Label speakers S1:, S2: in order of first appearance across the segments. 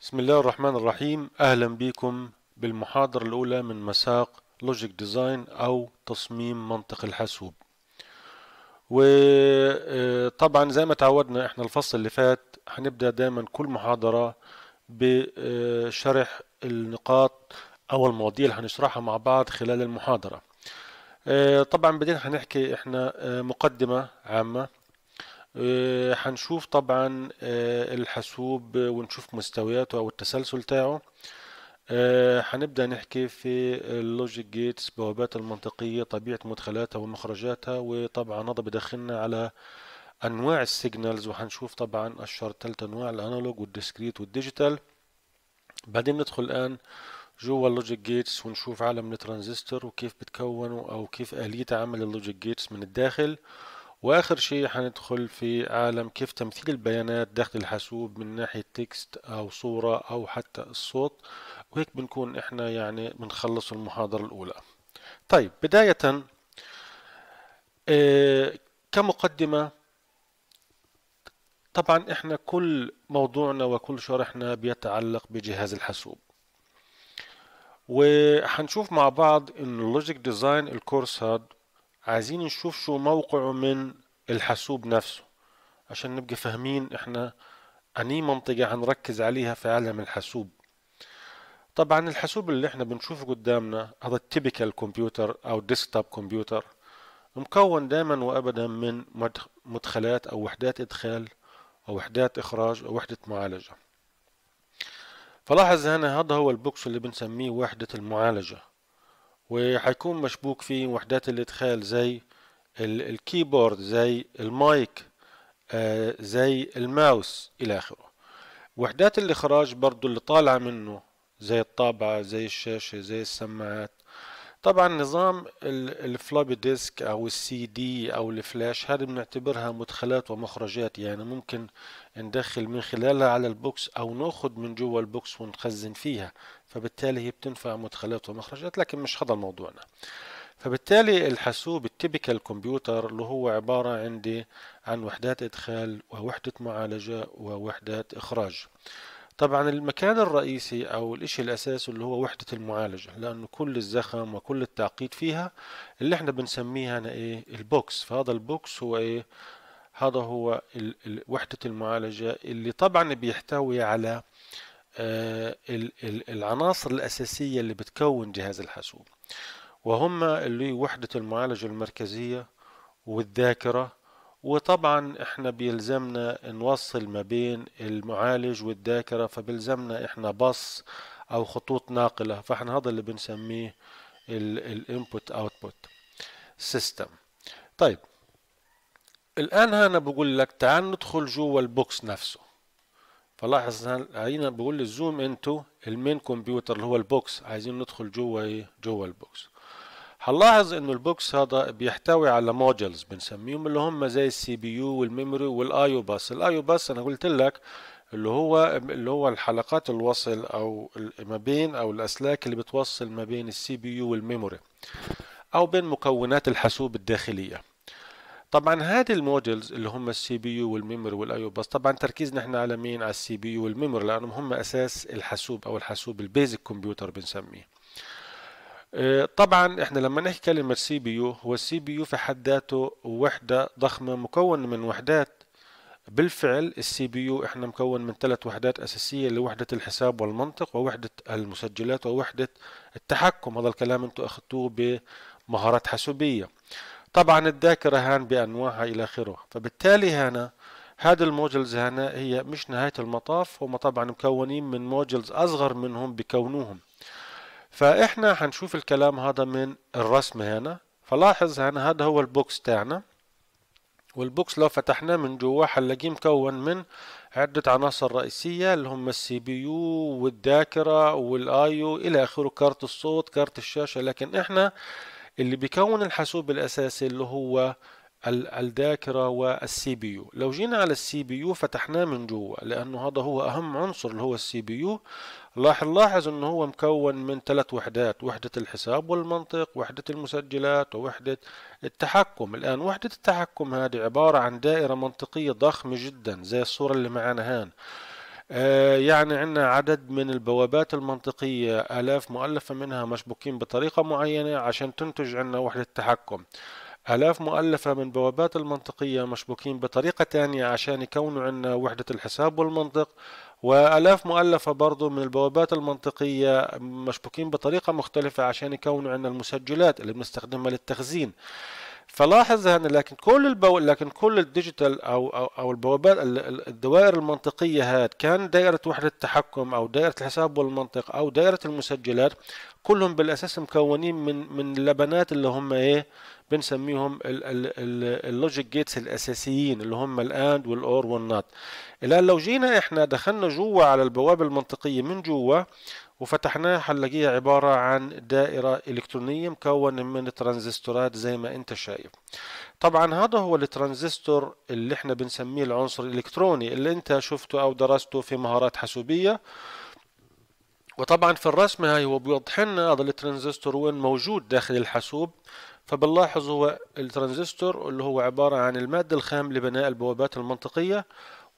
S1: بسم الله الرحمن الرحيم. أهلا بكم بالمحاضرة الأولى من مساق logic design أو تصميم منطق الحاسوب. وطبعا زي ما تعودنا إحنا الفصل اللي فات هنبدأ دايما كل محاضرة بشرح النقاط أو المواضيع اللي هنشرحها مع بعض خلال المحاضرة. طبعا بعدين هنحكي إحنا مقدمة عامة. هنشوف طبعا الحاسوب ونشوف مستوياته أو التسلسل تاعه. هنبدأ نحكي في ال logic gates بوابات المنطقية طبيعة مدخلاتها ومخرجاتها وطبعا هذا بدخلنا على أنواع ال signals وهنشوف طبعا أشهر ثلاث أنواع ال analog وال discrete وال digital. بعدين ندخل الآن جوا ال logic gates ونشوف عالم الترانزستور وكيف بتكونوا أو كيف آلية عمل ال logic gates من الداخل. وآخر شيء حندخل في عالم كيف تمثيل البيانات داخل الحاسوب من ناحية text أو صورة أو حتى الصوت وهيك بنكون إحنا يعني بنخلص المحاضرة الأولى. طيب بداية آه كمقدمة طبعا إحنا كل موضوعنا وكل شرحنا بيتعلق بجهاز الحاسوب. وحنشوف مع بعض إن ال logic design ال course هذا عايزين نشوف شو موقعه من الحاسوب نفسه عشان نبقى فاهمين إحنا أني منطقة هنركز عليها في عالم الحاسوب. طبعا الحاسوب اللي إحنا بنشوفه قدامنا هذا ال typical computer أو desktop computer مكون دائما وابدا من مدخلات أو وحدات إدخال أو وحدات إخراج أو وحدة معالجة. فلاحظ هنا هذا هو ال box اللي بنسميه وحدة المعالجة. وحيكون مشبوك فيه وحدات الإدخال زي ال keyboard زي المايك آه زي الماوس إلى آخره. وحدات الإخراج برضو اللي طالعة منه زي الطابعة زي الشاشة زي السماعات. طبعا نظام ال floppy disk أو السي دي أو الفلاش هذه بنعتبرها مدخلات ومخرجات يعني ممكن ندخل من خلالها على ال box أو نأخذ من جوا ال box ونخزن فيها. فبالتالي هي بتنفع مدخلات ومخرجات لكن مش هذا موضوعنا. فبالتالي الحاسوب ال typical computer اللي هو عبارة عندي عن وحدات إدخال ووحدة معالجة ووحدات إخراج. طبعا المكان الرئيسي أو الإشي الاساسي اللي هو وحدة المعالجة لأنه كل الزخم وكل التعقيد فيها اللي إحنا بنسميها أنا إيه؟ ال box. فهذا ال box هو إيه؟ هذا هو وحدة المعالجة اللي طبعا بيحتوي على آه ال ال العناصر الأساسية اللي بتكون جهاز الحاسوب. وهم اللي وحدة المعالجة المركزية والذاكرة. وطبعا إحنا بيلزمنا نوصل ما بين المعالج والذاكرة فبيلزمنا إحنا بص أو خطوط ناقلة. فإحنا هذا اللي بنسميه ال input output system طيب الآن هنا بقول لك تعال ندخل جوا ال box نفسه. فلاحظ هنا بقول لي zoom into المين كمبيوتر اللي هو ال box. عايزين ندخل جوا إيه؟ جوا ال box. هنلاحظ إنه ال box هذا بيحتوي على modules بنسميهم اللي هم زي ال CPU وال memory وال I/O bus ال I/O bus أنا قلت لك اللي هو اللي هو الحلقات الوصل أو ما بين أو الأسلاك اللي بتوصل ما بين ال CPU وال memory أو بين مكونات الحاسوب الداخلية. طبعا هذه ال modules اللي هم ال CPU وال memory وال I/O bus طبعا تركيزنا إحنا على مين؟ على ال CPU وال memory لأنهم هم أساس الحاسوب أو الحاسوب ال basic computer بنسميه. طبعا إحنا لما نحكي كلمة CPU هو ال CPU في حد ذاته وحدة ضخمة مكون من وحدات. بالفعل ال CPU إحنا مكون من ثلاث وحدات أساسية اللي وحدة الحساب والمنطق ووحدة المسجلات ووحدة التحكم. هذا الكلام أنتم أخذتوه بمهارات حاسوبية. طبعا الذاكرة هان بأنواعها إلى آخره. فبالتالي هنا هذا ال modules هنا هي مش نهاية المطاف هم طبعا مكونين من modules أصغر منهم بكونوهم. فإحنا هنشوف الكلام هذا من الرسم هنا فلاحظ هنا هذا هو ال box تاعنا. وال box لو فتحناه من جوا هنلاقيه مكون من عدة عناصر رئيسية اللي هم ال CPU والذاكرة وال I/O إلى آخره card الصوت card الشاشة. لكن إحنا اللي بيكون الحاسوب الأساسي اللي هو الذاكرة وال CPU. لو جينا على ال CPU فتحناه من جوا لأنه هذا هو أهم عنصر اللي هو ال CPU. راح نلاحظ إنه هو مكون من ثلاث وحدات وحدة الحساب والمنطق وحدة المسجلات ووحدة التحكم. الآن وحدة التحكم هذه عبارة عن دائرة منطقية ضخمة جدا زي الصورة اللي معانا هان. يعني عندنا عدد من البوابات المنطقية آلاف مؤلفة منها مشبوكين بطريقة معينة عشان تنتج عنا وحدة تحكم. آلاف مؤلفة من بوابات المنطقية مشبوكين بطريقة تانية عشان يكونوا عنا وحدة الحساب والمنطق. وآلاف مؤلفة برضو من البوابات المنطقية مشبوكين بطريقة مختلفة عشان يكونوا عنا المسجلات اللي بنستخدمها للتخزين. فلاحظ هنا لكن كل البو... لكن كل ال digital أو أو, أو البوابات الدوائر المنطقية هاد كان دائرة وحدة التحكم أو دائرة الحساب والمنطق أو دائرة المسجلات كلهم بالأساس مكونين من من لبنات اللي هم إيه؟ بنسميهم ال logic gates الأساسيين اللي هم ال AND وال OR وال NOT الان لو جينا إحنا دخلنا جوا على البوابة المنطقية من جوا وفتحناها حنلاقيها عبارة عن دائرة إلكترونية مكونة من ترانزستورات زي ما أنت شايف. طبعا هذا هو الترانزستور اللي إحنا بنسميه العنصر الإلكتروني اللي أنت شفته أو درسته في مهارات حاسوبية. وطبعا في الرسم هاي هو بيوضح لنا هذا الترانزستور وين موجود داخل الحاسوب. فبنلاحظ هو الترانزستور اللي هو عبارة عن المادة الخام لبناء البوابات المنطقية.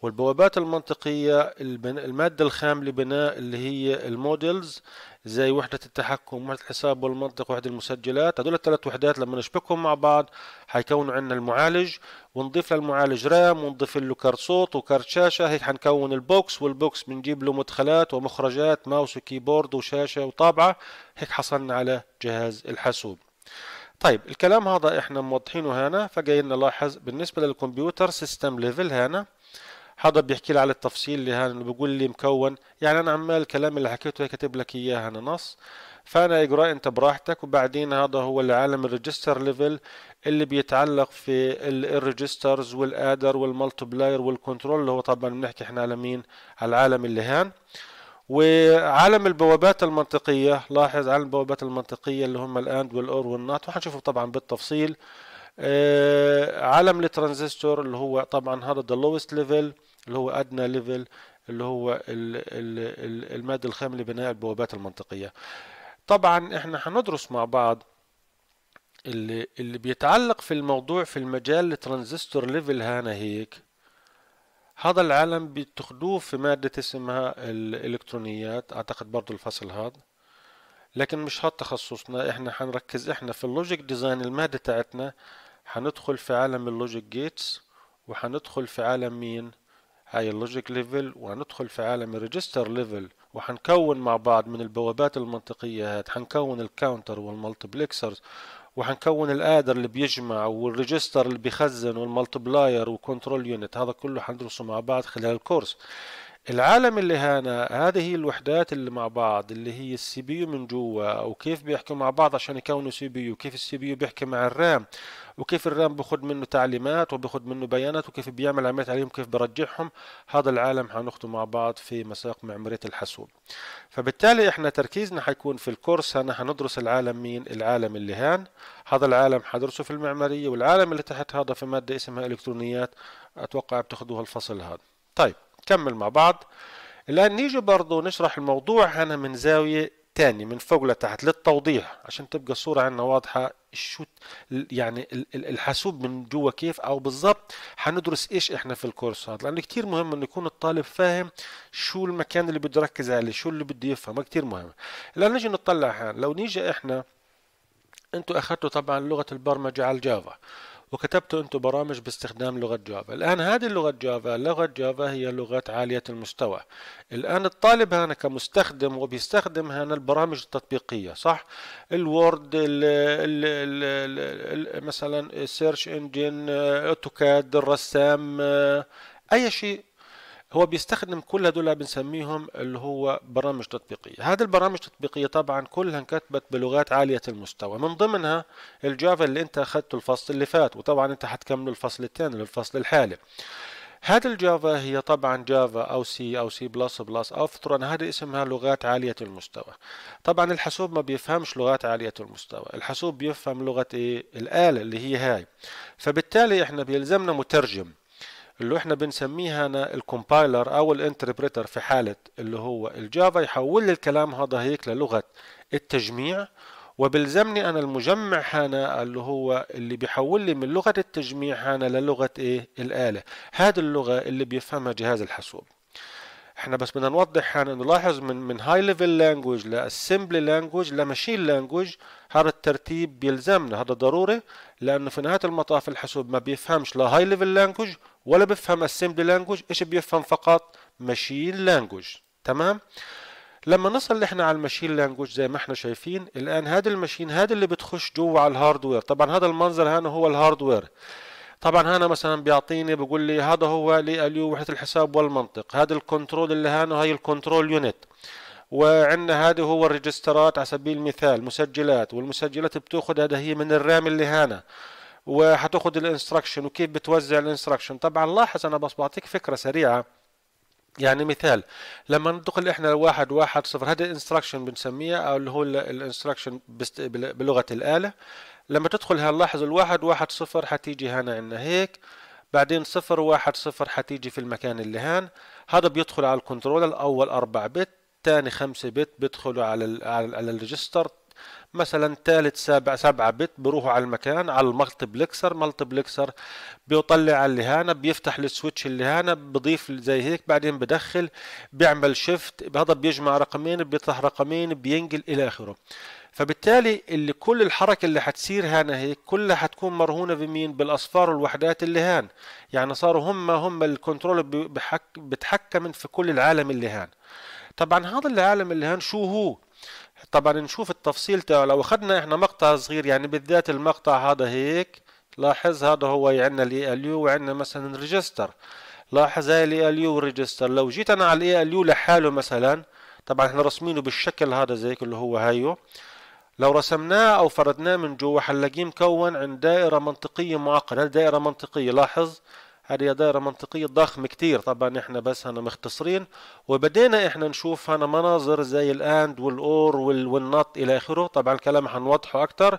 S1: والبوابات المنطقية المادة الخام لبناء اللي هي ال modules زي وحدة التحكم وحدة الحساب والمنطق وحدة المسجلات. هدول الثلاث وحدات لما نشبكهم مع بعض حيكونوا عندنا المعالج. ونضيف للمعالج RAM ونضيف له card صوت و card شاشة. هيك حنكون ال box وال box بنجيب له مدخلات ومخرجات mouse و keyboard وشاشة وطابعة. هيك حصلنا على جهاز الحاسوب. طيب الكلام هذا إحنا موضحينه هنا فجايين نلاحظ بالنسبة لل computer system level هنا. هذا بيحكي لي على التفصيل اللي هان بيقول لي مكون. يعني أنا عمال الكلام اللي حكيته كاتب لك إياه أنا نص. فأنا اقرا أنت براحتك وبعدين هذا هو العالم ال register level اللي بيتعلق في الريجسترز والآدر والمالتبلاير والكنترول اللي هو طبعا بنحكي إحنا على مين؟ على العالم اللي هان. وعالم البوابات المنطقية لاحظ عالم البوابات المنطقية اللي هم ال AND وال OR وال NOT وحنشوفه طبعا بالتفصيل. آه، عالم الترانزستور اللي هو طبعا هذا the lowest level اللي هو أدنى level اللي هو المادة الخام لبناء البوابات المنطقية. طبعا إحنا هندرس مع بعض اللي اللي بيتعلق في الموضوع في المجال ال transistor level هنا هيك. هذا العالم بتاخدوه في مادة اسمها الإلكترونيات أعتقد برضو الفصل هذا. لكن مش هاد تخصصنا. إحنا حنركز إحنا في ال logic design المادة تاعتنا حندخل في عالم ال logic gates وحندخل في عالم مين؟ هاي ال logic level وهندخل في عالم ال register level وحنكون مع بعض من البوابات المنطقية هات حنكون ال counter وال multiplexers وحنكون ال adder اللي بيجمع وال register اللي بيخزن وال multiplier و control unit. هذا كله حندرسه مع بعض خلال ال course. العالم اللي هنا هذه الوحدات اللي مع بعض اللي هي ال CPU من جوا وكيف بيحكوا مع بعض عشان يكونوا CPU كيف ال CPU بيحكي مع ال RAM وكيف ال RAM بياخد منه تعليمات وبياخد منه بيانات وكيف بيعمل عمليات عليهم وكيف برجعهم. هذا العالم حناخده مع بعض في مساق معمارية الحاسوب. فبالتالي إحنا تركيزنا حيكون في ال course هنا حندرس العالم مين؟ العالم اللي هان. هذا العالم حدرسه في المعمارية والعالم اللي تحت هذا في مادة اسمها إلكترونيات أتوقع بتاخدوها الفصل هذا. طيب. نكمل مع بعض. الآن نيجي برضو نشرح الموضوع هنا من زاوية تاني من فوق لتحت للتوضيح عشان تبقى الصورة عندنا واضحة شو يعني الحاسوب من جوا كيف أو بالضبط حندرس إيش إحنا في الكورس هذا لأنه كتير مهم إنه يكون الطالب فاهم شو المكان اللي بده يركز عليه شو اللي بده يفهمه كتير مهم. الآن نيجي نطلع لو نيجي إحنا أنتوا أخذتوا طبعا لغة البرمجة على الجافا. وكتبتوا أنتم برامج باستخدام لغة جافا. الآن هذه اللغة جافا لغة جافا هي لغة عالية المستوى. الآن الطالب هنا كمستخدم وبيستخدم هنا البرامج التطبيقية صح؟ ال Word ال ال ال مثلا ال search engine اوتوكاد الرسام أي شيء. هو بيستخدم كل هدول بنسميهم اللي هو برامج تطبيقية. هذه البرامج التطبيقية طبعا كلها انكتبت بلغات عالية المستوى. من ضمنها الجافا اللي انت أخذته الفصل اللي فات وطبعا انت حتكمل الفصل الثاني للفصل الحالي. هذه الجافا هي طبعا جافا أو سي أو سي بلس بلس أو فطرا هذه اسمها لغات عالية المستوى. طبعا الحاسوب ما بيفهمش لغات عالية المستوى. الحاسوب بيفهم لغة إيه؟ الآلة اللي هي هاي. فبالتالي إحنا بيلزمنا مترجم. اللي إحنا بنسميه هنا ال compiler أو ال interpreter في حالة اللي هو الجافا يحول لي الكلام هذا هيك للغة التجميع. وبلزمني أنا المجمع هنا اللي هو اللي بيحول لي من لغة التجميع هنا للغة إيه؟ الآلة. هذه اللغة اللي بيفهمها جهاز الحاسوب. إحنا بس بدنا نوضح هنا نلاحظ من من high level language ل assembly language ل machine language هذا الترتيب بيلزمنا هذا ضروري لأنه في نهاية المطاف الحاسوب ما بيفهمش لا high level language ولا بيفهم assembly language إيش بيفهم فقط؟ machine language تمام؟ لما نصل إحنا على ال machine language زي ما إحنا شايفين الآن هذا ال machine هذا اللي بتخش جوا على ال hardware طبعا هذا المنظر هنا هو ال hardware طبعا هنا مثلا بيعطيني بيقول لي هذا هو ال ALU وحدة الحساب والمنطق. هذا ال control اللي هنا هي ال control unit. وعندنا هذا هو ال register ات على سبيل المثال مسجلات والمسجلات بتأخذ هذا هي من ال RAM اللي هنا. وهتاخذ ال instruction وكيف بتوزع ال instruction طبعا لاحظ أنا بس بعطيك فكرة سريعة. يعني مثال لما ندخل إحنا لواحد واحد صفر هذا ال instruction بنسميها أو اللي هو ال instruction بلغة الآلة. لما تدخل هنلاحظ الواحد واحد صفر حتيجي هنا عندنا هيك بعدين صفر واحد صفر حتيجي في المكان اللي هان. هذا بيدخل على ال control الأول أربع bit تاني خمسة bit بيدخلوا على ال على, على ال register. مثلا ثالث سبع سبعة bit بروحوا على المكان على ال multiplexer multiplexer بيطلع اللي هنا بيفتح ال switch اللي هنا بضيف زي هيك بعدين بدخل بيعمل shift هذا بيجمع رقمين بيطرح رقمين بينقل إلى آخره. فبالتالي اللي كل الحركة اللي حتصير هنا هيك كلها حتكون مرهونة بمين؟ بالأصفار والوحدات اللي هان. يعني صاروا هم هم ال control بتحكم في كل العالم اللي هان. طبعا هذا العالم اللي هان شو هو؟ طبعا نشوف التفصيل تاعه لو أخذنا إحنا مقطع صغير يعني بالذات المقطع هذا هيك لاحظ هذا هو عندنا ال ALU وعندنا مثلا register. لاحظ هاي ال ALU register لو جيت أنا على ال ALU لحاله مثلا طبعا إحنا رسمينه بالشكل هذا زي اللي هو هايو لو رسمناه أو فردناه من جوا حنلاقيه مكون عند دائرة منطقية معقدة. دائرة منطقية لاحظ؟ هذه دائرة منطقية ضخمة كتير. طبعا إحنا بس هنا مختصرين. وبدينا إحنا نشوف هنا مناظر زي ال AND وال OR وال NOT إلى آخره. طبعا الكلام حنوضحه أكتر.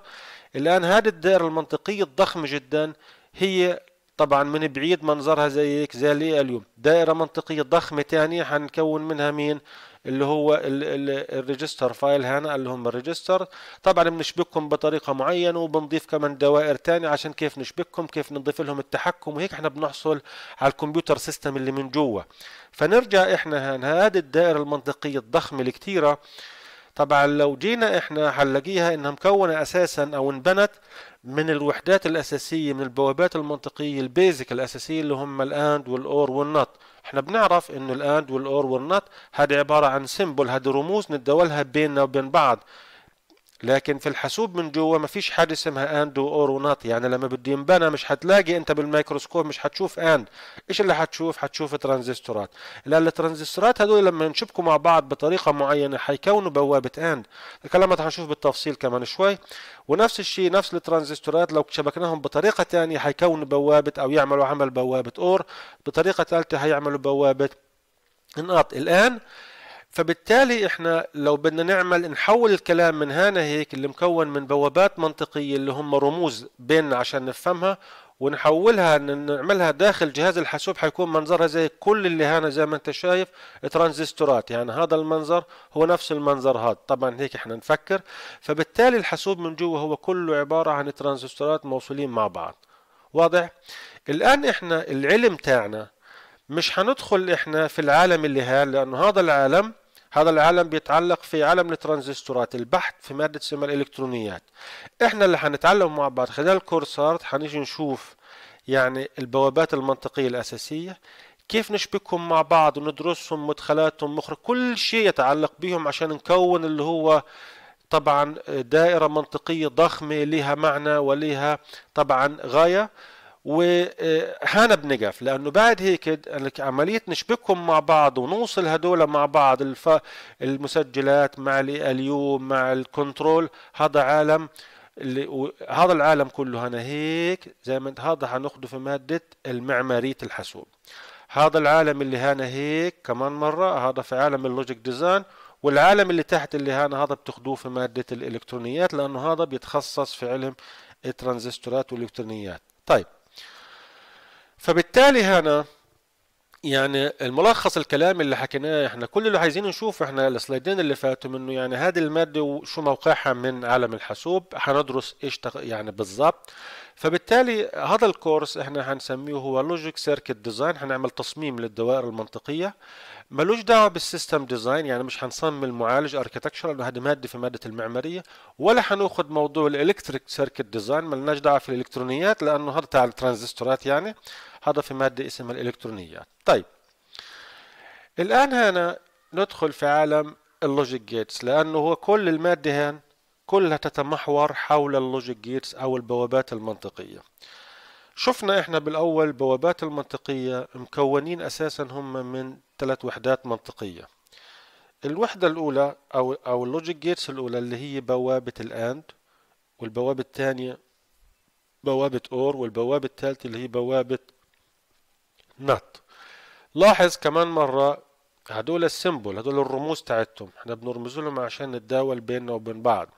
S1: الآن هذه الدائرة المنطقية الضخمة جدا. هي طبعا من بعيد منظرها زي هيك زي ال ALU دائرة منطقية ضخمة تانية حنكون منها مين؟ اللي هو ال register file هنا اللي هم ال register. طبعا بنشبكهم بطريقة معينة وبنضيف كمان دوائر تانية عشان كيف نشبكهم كيف نضيف لهم التحكم. وهيك إحنا بنحصل على ال computer system اللي من جوا. فنرجع إحنا هنا هذه الدائرة المنطقية الضخمة الكتيره طبعا لو جينا إحنا حنلاقيها إنها مكونة أساسا أو انبنت من الوحدات الأساسية من البوابات المنطقية ال basic الأساسية اللي هم ال AND وال OR وال NOT. إحنا بنعرف إنه ال AND وال OR وال NOT هذه عبارة عن symbol هذه رموز نتداولها بيننا وبين بعض. لكن في الحاسوب من جوا ما فيش حاجة اسمها AND OR و NOT. يعني لما بدي ينبنى مش هتلاقي انت بالميكروسكوب مش هتشوف AND. إيش اللي هتشوف هتشوف ترانزستورات. لأن الترانزستورات هدول لما ينشبكوا مع بعض بطريقة معينة حيكونوا بوابة AND. الكلام ده هنشوف بالتفصيل كمان شوي. ونفس الشيء نفس الترانزستورات لو شبكناهم بطريقة ثانية حيكونوا بوابة OR يعملوا عمل بوابة OR. بطريقة ثالثه هيعملوا بوابة NOT الان فبالتالي إحنا لو بدنا نعمل نحول الكلام من هنا هيك اللي مكون من بوابات منطقية اللي هم رموز بيننا عشان نفهمها ونحولها نعملها داخل جهاز الحاسوب حيكون منظرها زي كل اللي هنا زي ما أنت شايف ترانزستورات. يعني هذا المنظر هو نفس المنظر هذا. طبعا هيك إحنا نفكر. فبالتالي الحاسوب من جوا هو كله عبارة عن ترانزستورات موصولين مع بعض. واضح؟ الآن إحنا العلم تاعنا مش حندخل إحنا في العالم اللي هان لأنه هذا العالم هذا العالم بيتعلق في عالم الترانزستورات البحث في مادة اسمها الإلكترونيات. إحنا اللي حنتعلم مع بعض خلال الكورسات حنيجي نشوف يعني البوابات المنطقية الأساسية كيف نشبكهم مع بعض وندرسهم مدخلاتهم مخرج كل شيء يتعلق بهم عشان نكون اللي هو طبعا دائرة منطقية ضخمة لها معنى ولها طبعا غاية. وهنا بنقف لأنه بعد هيك عملية نشبكهم مع بعض ونوصل هدول مع بعض الف... المسجلات مع ال ALU مع ال control هذا عالم اللي هذا العالم كله هنا هيك زي ما هذا حناخده في مادة المعمارية الحاسوب. هذا العالم اللي هنا هيك كمان مرة هذا في عالم ال logic design والعالم اللي تحت اللي هنا هذا بتاخذوه في مادة الإلكترونيات لأنه هذا بيتخصص في علم الترانزستورات والإلكترونيات. طيب. فبالتالي هنا يعني الملخص الكلام اللي حكيناه إحنا كل اللي عايزين نشوف إحنا السلايدين اللي فاتوا منه يعني هذه المادة وشو موقعها من عالم الحاسوب حندرس إيش يعني بالضبط. فبالتالي هذا الكورس إحنا هنسميه هو logic circuit design هنعمل تصميم للدوائر المنطقية. ملوش دعوة بال system design يعني مش هنصمم المعالج architecture لأنه هذه مادة في مادة المعمارية ولا هناخذ موضوع ال electric circuit design ملناش دعوة في الإلكترونيات لأنه هذا تاع الترانزستورات يعني. هذا في مادة اسمها الإلكترونيات. طيب. الآن هنا ندخل في عالم ال logic gates لأنه هو كل المادة هان كلها تتمحور حول ال logic gates أو البوابات المنطقية. شفنا إحنا بالأول البوابات المنطقية مكونين أساسا هم من ثلاث وحدات منطقية. الوحدة الأولى أو أو ال logic gates الأولى اللي هي بوابة ال AND والبوابة الثانية بوابة OR والبوابة الثالثة اللي هي بوابة NOT. لاحظ كمان مرة هدول ال symbol هدول الرموز تاعتهم. إحنا بنرمز لهم عشان نتداول بيننا وبين بعض.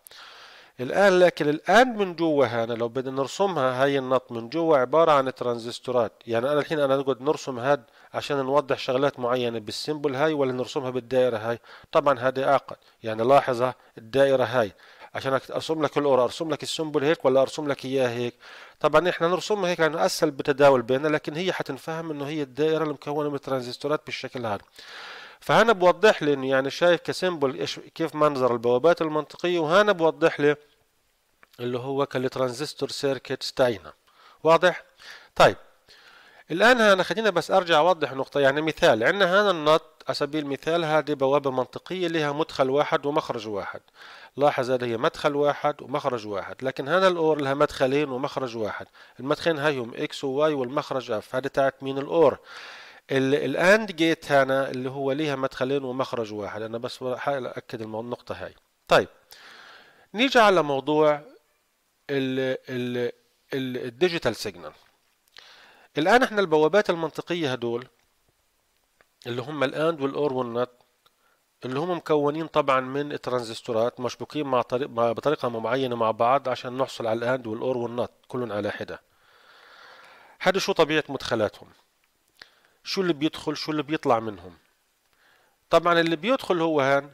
S1: الآن لكن الآن من جوا هنا لو بدنا نرسمها هاي ال NOT من جوا عبارة عن ترانزستورات. يعني أنا الحين أنا نقعد نرسم هاد عشان نوضح شغلات معينة بال symbol هاي ولا نرسمها بالدائرة هاي؟ طبعا هذه أعقد. يعني لاحظ الدائرة هاي. عشان أرسم لك ال OR أرسم لك ال symbol هيك ولا أرسم لك إياه هيك؟ طبعا إحنا نرسمها هيك لأنه أسهل بالتداول بيننا لكن هي حتنفهم إنه هي الدائرة المكونة من الترانزستورات بالشكل هذا. فهنا بوضح لي إنه يعني شايف ك symbol إيش كيف منظر البوابات المنطقية وهنا بوضح لي اللي هو كال transistor circuit تاعينا واضح؟ طيب. الآن هنا خلينا بس أرجع أوضح نقطة. يعني مثال عندنا هذا ال NOT على سبيل المثال هذه بوابة منطقية لها مدخل واحد ومخرج واحد. لاحظ هذه هي مدخل واحد ومخرج واحد لكن هذا ال OR لها مدخلين ومخرج واحد. المدخلين هاي هم X و Y والمخرج F هذه تاعت مين ال OR؟ ال AND gate هنا اللي هو ليها مدخلين ومخرج واحد. أنا بس بحاول اكد النقطة هاي. طيب نيجي على موضوع ال digital signal الآن إحنا البوابات المنطقية هدول اللي هم ال AND وال OR وال NOT اللي هم مكونين طبعا من ترانزستورات مشبوكين مع طريق بطريقة معينه مع بعض عشان نحصل على ال AND وال OR وال NOT كلهم على حدة. هذا شو طبيعة مدخلاتهم؟ شو اللي بيدخل؟ شو اللي بيطلع منهم؟ طبعا اللي بيدخل هو هان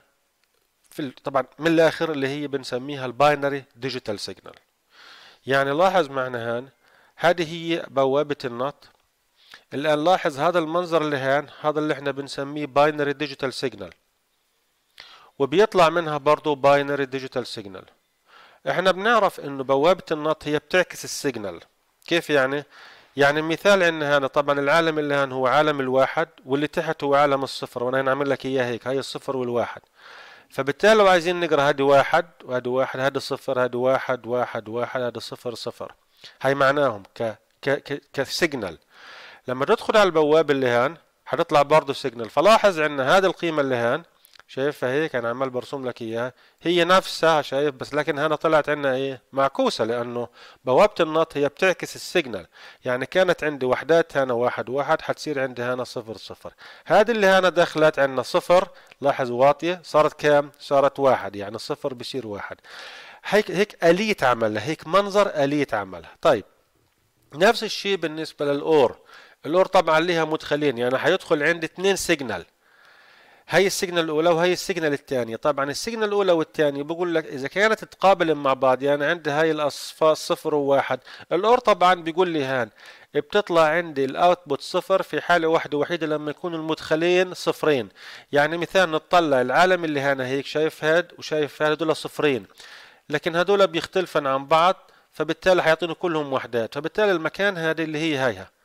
S1: في طبعا من الآخر اللي هي بنسميها ال binary digital signal يعني لاحظ معنا هان هذه هي بوابة ال NOT الآن لاحظ هذا المنظر اللي هان هذا اللي إحنا بنسميه binary digital signal وبيطلع منها برضو binary digital signal إحنا بنعرف إنه بوابة ال NOT هي بتعكس ال signal. كيف يعني؟ يعني مثال عندنا هنا طبعا العالم اللي هان هو عالم الواحد واللي تحت هو عالم الصفر. وأنا نعمل لك إياه هيك هاي الصفر والواحد. فبالتالي لو عايزين نقرأ هذه واحد وهذه واحد هذا صفر هذا واحد واحد واحد هذا صفر صفر. هاي معناهم ك ك ك signal. لما تدخل على البوابة اللي هان حتطلع برضه signal فلاحظ عندنا هذه القيمة اللي هان شايفها هيك أنا عمال برسم لك إياها. هي نفسها شايف بس لكن هنا طلعت عندنا إيه؟ معكوسة لأنه بوابة ال NOT هي بتعكس ال signal يعني كانت عندي وحدات هنا واحد واحد حتصير عندي هنا صفر صفر. هذه اللي هنا دخلت عندنا صفر لاحظ واطية صارت كام؟ صارت واحد يعني صفر بصير واحد. هيك هيك آلية عملها هيك منظر آلية عملها. طيب نفس الشيء بالنسبة لل OR. ال OR طبعا لها مدخلين يعني حيدخل عندي اثنين signal هاي ال signal الأولى وهي ال signal الثانية. طبعا ال signal الأولى والثانية بقول لك إذا كانت تقابل مع بعض يعني عندي هاي الاصفار صفر وواحد. ال OR طبعا بيقول لي هان بتطلع عندي ال output صفر في حالة واحدة وحيدة لما يكون المدخلين صفرين. يعني مثال نطلع العالم اللي هنا هيك شايف هاد وشايف هاد هدول صفرين. لكن هدول بيختلفن عن بعض فبالتالي حيعطيني كلهم وحدات. فبالتالي المكان هذه اللي هي هايها.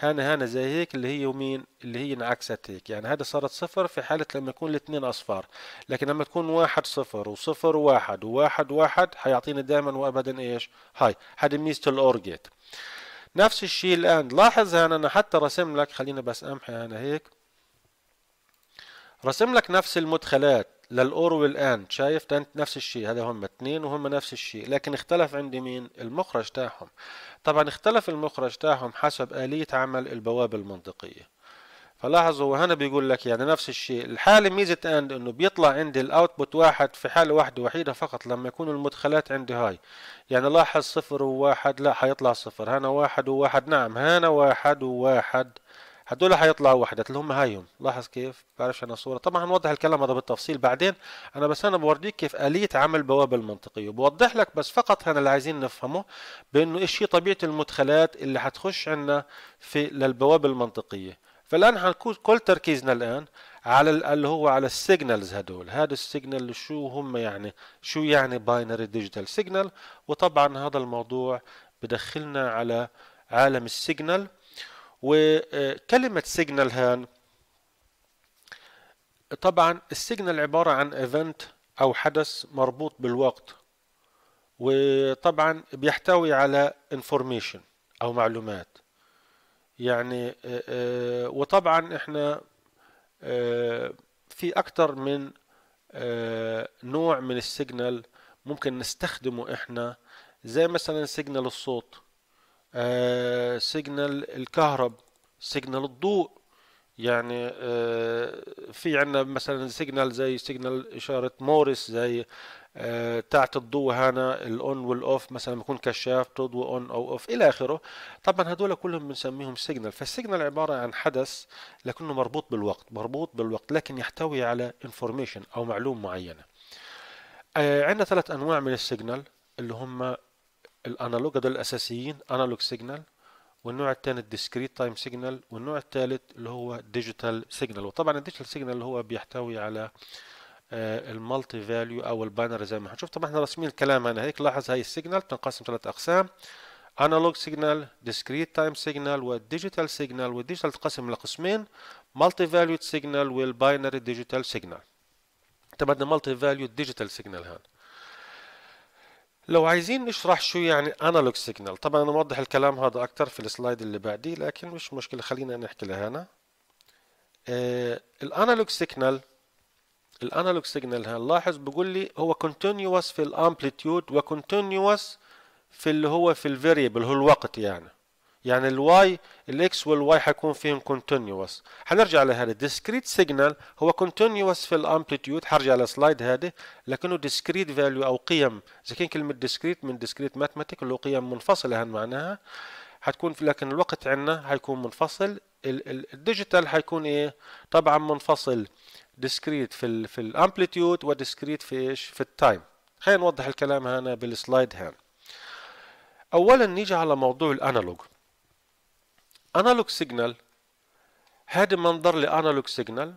S1: هنا هنا زي هيك اللي هي ومين اللي هي انعكست هيك. يعني هذا صارت صفر في حالة لما يكون الاثنين أصفار. لكن لما تكون واحد صفر وصفر واحد وواحد واحد حيعطيني دائما وأبدا إيش؟ هاي هذه ميزة الأورجيت نفس الشيء الآن. لاحظ هنا أنا حتى رسم لك خلينا بس أمحي أنا هيك. رسم لك نفس المدخلات. لل OR وال AND. شايف؟ نفس الشيء. هذا هم اثنين وهم نفس الشيء. لكن اختلف عندي مين؟ المخرج تاعهم. طبعا اختلف المخرج تاعهم حسب آلية عمل البوابة المنطقية. فلاحظوا هنا بيقول لك يعني نفس الشيء. الحالة ميزة AND إنه بيطلع عندي ال output واحد في حالة واحدة وحيدة فقط لما يكون المدخلات عندي هاي. يعني لاحظ صفر وواحد لا حيطلع صفر. هنا واحد وواحد. نعم هنا واحد وواحد. هدول حيطلعوا وحدات اللي هم هايهم. لاحظ كيف؟ بعرفش أنا صورة. طبعا هنوضح الكلام هذا بالتفصيل بعدين. أنا بس أنا بورجيك كيف آلية عمل بوابة المنطقية. وبوضح لك بس فقط هنا اللي عايزين نفهمه بأنه إيش هي طبيعة المدخلات اللي حتخش عنا في للبوابة المنطقية. فالآن حنكون كل تركيزنا الآن على اللي هو على ال signals هدول. هذا ال signal شو هم يعني؟ شو يعني binary digital signal وطبعا هذا الموضوع بدخلنا على عالم ال signal. وكلمة signal هان. طبعا ال signal عبارة عن event أو حدث مربوط بالوقت وطبعا بيحتوي على information أو معلومات. يعني وطبعا إحنا في أكثر من نوع من ال signal ممكن نستخدمه إحنا زي مثلا signal الصوت. آه signal الكهرب signal الضوء. يعني آه في عندنا مثلا signal زي signal إشارة موريس زي آه تاعت الضوء هنا ال on وال off مثلا بيكون كشاف تضوي on أو off إلى آخره. طبعا هدول كلهم بنسميهم signal. فال signal عبارة عن حدث لكنه مربوط بالوقت مربوط بالوقت لكن يحتوي على information أو معلومة معينة. عندنا ثلاث أنواع من ال signal اللي هم ال analog هذول الأساسيين analog signal والنوع الثاني ال discrete time signal والنوع الثالث اللي هو digital signal وطبعا ال digital signal اللي هو بيحتوي على ال multi value أو ال binary زي ما هنشوف. طبعا إحنا راسمين الكلام هنا. هيك لاحظ هاي ال signal بتنقسم ثلاث أقسام. analog signal discrete time signal وال digital signal وال digital تقسم لقسمين multi value signal وال binary digital signal طبعا multi value digital signal هان لو عايزين نشرح شو يعني analog signal طبعا أنا موضح الكلام هذا أكثر في ال slide اللي بعديه لكن مش مشكلة خلينا نحكي لهنا ال analog signal ال analog signal هنلاحظ بيقول لي هو continuous في ال amplitude و continuous في اللي هو في ال variable هو الوقت يعني. يعني ال y ال x وال y حيكون فيهم continuous حنرجع لهذا discrete signal هو continuous في ال amplitude حرجع لل slide هذا. لكنه discrete value أو قيم. إذا كان كلمة discrete من discrete mathematic اللي هو قيم منفصله هن معناها. حتكون في لكن الوقت عندنا حيكون منفصل. ال digital حيكون إيه؟ طبعا منفصل. discrete في ال في ال amplitude و discrete في إيش؟ في ال time خلينا نوضح الكلام هنا بال slide هان اولا نيجي على موضوع ال analog analog signal هذا منظر ل analog signal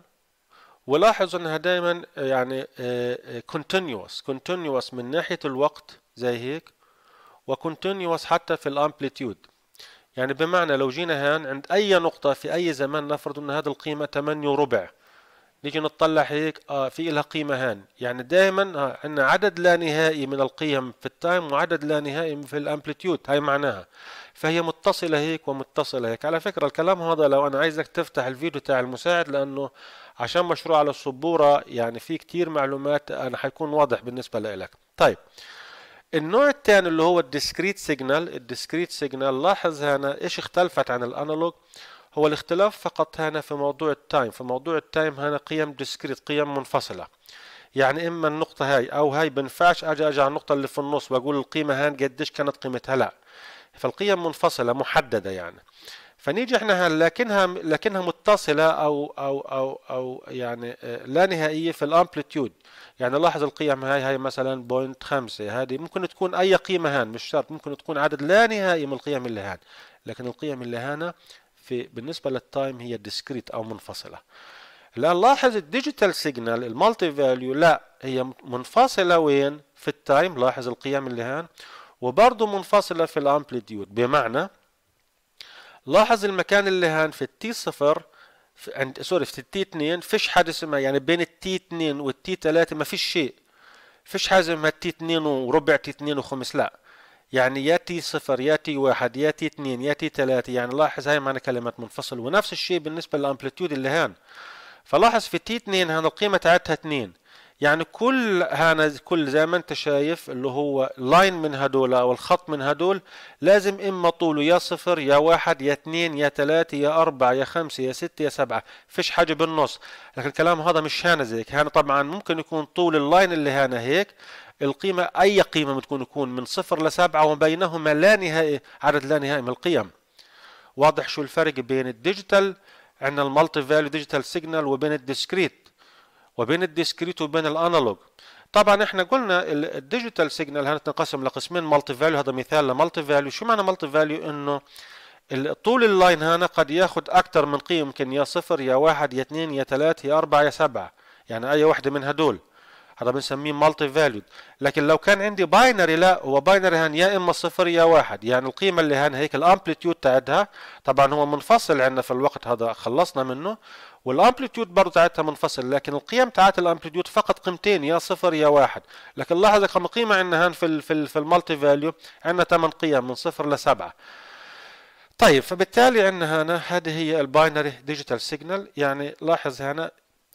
S1: ولاحظ أنها دائما يعني continuous continuous من ناحية الوقت زي هيك و continuous حتى في ال amplitude. يعني بمعنى لو جينا هان عند أي نقطة في أي زمان نفرض أن هذه القيمة 8 وربع. نيجي نطلع هيك آه في لها قيمة هان. يعني دائما آه عندنا عدد لا نهائي من القيم في ال time وعدد لا نهائي في ال amplitude. هاي معناها. فهي متصلة هيك ومتصلة هيك. على فكرة الكلام هذا لو أنا عايزك تفتح الفيديو تاع المساعد لأنه عشان مشروح على السبورة يعني في كتير معلومات أنا حيكون واضح بالنسبة لك طيب النوع الثاني اللي هو ال discrete signal. ال discrete signal لاحظ هنا إيش اختلفت عن ال analog؟ هو الاختلاف فقط هنا في موضوع ال time في موضوع ال time هنا قيم discrete قيم منفصلة. يعني إما النقطة هاي أو هاي بنفعش أجي أجي على النقطة اللي في النص واقول القيمة هان قديش كانت قيمتها. لا. فالقيم منفصلة محددة يعني. فنيجي إحنا لكنها لكنها متصلة أو أو أو أو يعني لا نهائية في ال amplitude. يعني لاحظ القيم هاي هاي مثلا point خمسة. هذه ممكن تكون أي قيمة هان مش شرط ممكن تكون عدد لا نهائي من القيم اللي هان. لكن القيم اللي هنا في بالنسبة لل time هي discrete أو منفصلة. الآن لاحظ ال digital signal ال multi value لا هي منفصلة وين؟ في ال time لاحظ القيم اللي هان. وبرضه منفصلة في ال amplitude بمعنى لاحظ المكان اللي هان في ال t صفر عند sorry في ال t 2 فيش حاجة اسمها يعني بين ال t 2 وال t 3 ما فيش شيء. فيش حاجة اسمها t 2 وربع t 2 وخمس لا. يعني يا t صفر يا t واحد يا t 2 يا t 3 يعني لاحظ هاي معنى كلمة منفصل. ونفس الشيء بالنسبة لل amplitude اللي هان. فلاحظ في t 2 هان القيمة تاعتها 2 يعني كل هانا كل زي ما انت شايف اللي هو line من هدول أو الخط من هدول لازم إما طوله يا صفر يا واحد يا اثنين يا ثلاثة يا أربعة يا خمسة يا ستة يا سبعة. فيش حاجة بالنص. لكن الكلام هذا مش هانا زيك هانا طبعا ممكن يكون طول ال line اللي هانا هيك. القيمة أي قيمة بتكون يكون من صفر لسبعة وبينهما لا نهائي عدد لا نهائي من القيم. واضح شو الفرق بين ال digital عندنا ال multi value digital signal وبين ال discrete. وبين ال discrete وبين ال analog. طبعا إحنا قلنا ال digital signal هنتقسم لقسمين؟ multi value هذا مثال ل multi value شو معنى multi value انه طول ال line هنا قد ياخذ أكثر من قيم يمكن يا صفر يا واحد يا اثنين يا ثلاث يا أربعة يا سبعة. يعني أي واحدة من هدول. هذا بنسميه multi valued لكن لو كان عندي binary لا هو binary هان يا إما صفر يا واحد. يعني القيمة اللي هان هيك ال amplitude تاعتها طبعا هو منفصل عندنا في الوقت هذا خلصنا منه. وال amplitude برضه تاعتها منفصل لكن القيم تاعت ال amplitude فقط قيمتين يا صفر يا واحد. لكن لاحظ كم قيمة عندنا هان في ال في, ال في ال multi value عندنا 8 قيم من صفر لسبعه طيب فبالتالي عندنا هنا هذه هي ال binary digital signal يعني لاحظ هنا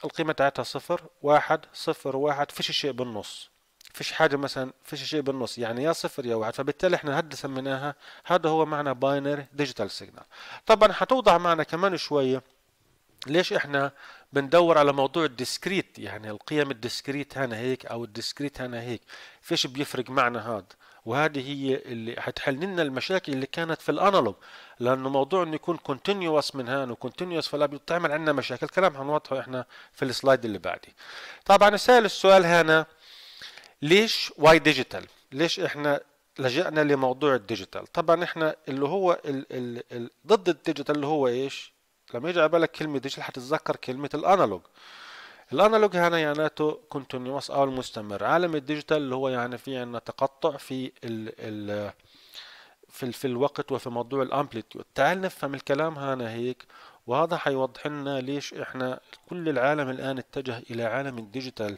S1: القيمة بتاعتها صفر واحد صفر واحد فيش شيء بالنص. فيش حاجة مثلا فيش شيء بالنص يعني يا صفر يا واحد. فبالتالي إحنا هذا سميناها هذا هو معنى binary digital signal طبعا حتوضح معنا كمان شوية ليش إحنا بندور على موضوع ال discrete؟ يعني القيم ال discrete هنا هيك أو ال discrete هنا هيك. فيش بيفرق معنا هذا. وهذه هي اللي حتحل لنا المشاكل اللي كانت في ال analog. لأنه موضوع إنه يكون continuous من هان و continuous فلا بتعمل عندنا مشاكل. كلام حنوضحه إحنا في ال slide اللي بعدي. طبعا سائل السؤال هنا ليش why digital ليش إحنا لجأنا لموضوع ال digital؟ طبعا إحنا اللي هو ال ال ال ضد ال digital اللي هو إيش؟ لما يجي على بالك كلمة digital حتتذكر كلمة ال analog. ال analog هنا يعناته continuous أو المستمر عالم ال digital اللي هو يعني في عندنا تقطع في ال ال في في الوقت وفي موضوع ال amplitude. تعال نفهم الكلام هنا هيك وهذا حيوضح لنا ليش إحنا كل العالم الآن اتجه إلى عالم ال digital.